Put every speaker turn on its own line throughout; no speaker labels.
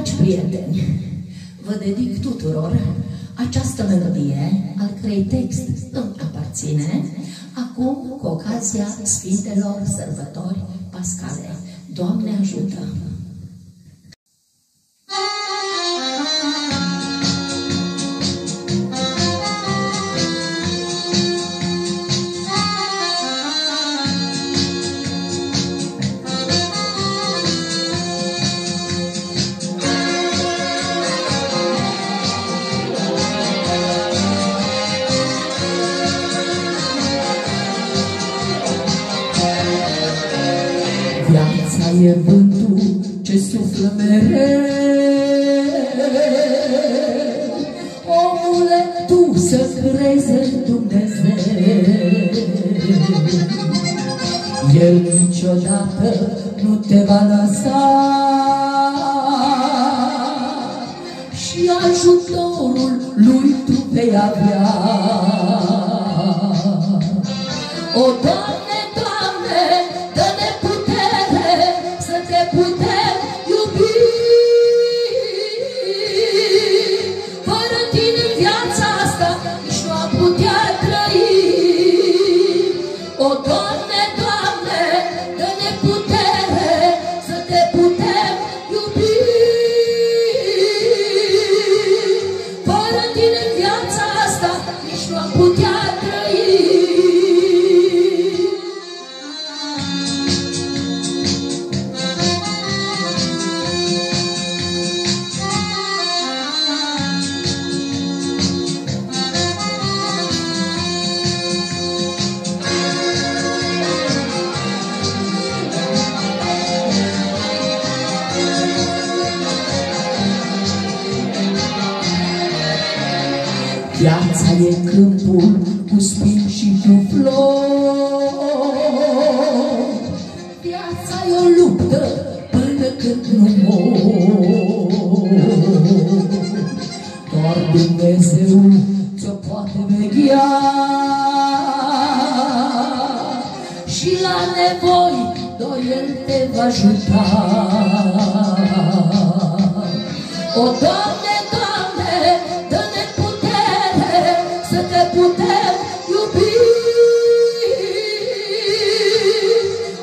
Dragi prieteni, vă dedic tuturor această melodie, al cărei text îmi aparține, acum cu ocazia Sfintelor Sărbători Pascale. Doamne ajută! Viața e vântul ce suflă mereu. Omule, tu să crezi în Dumnezeu. El niciodată nu te va lăsa și ajutorul lui tu vei avea. O, Doamne, Viața e câmpul cu spini și cu flori. Viața e o luptă până când nu mor. Doar Dumnezeu ți-o poate veghea și la nevoi doar El te va ajuta. O, Doamne, Doamne, te putem iubi.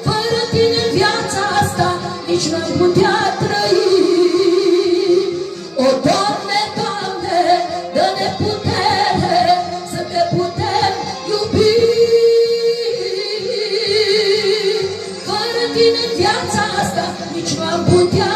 Fără tine în viața asta nici n-am putea trăi. O, Doamne, Doamne, dă-ne putere să te putem iubi. Fără tine în viața asta nici n-am putea